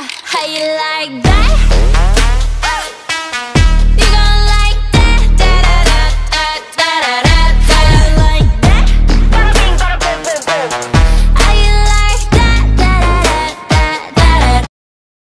how you like that?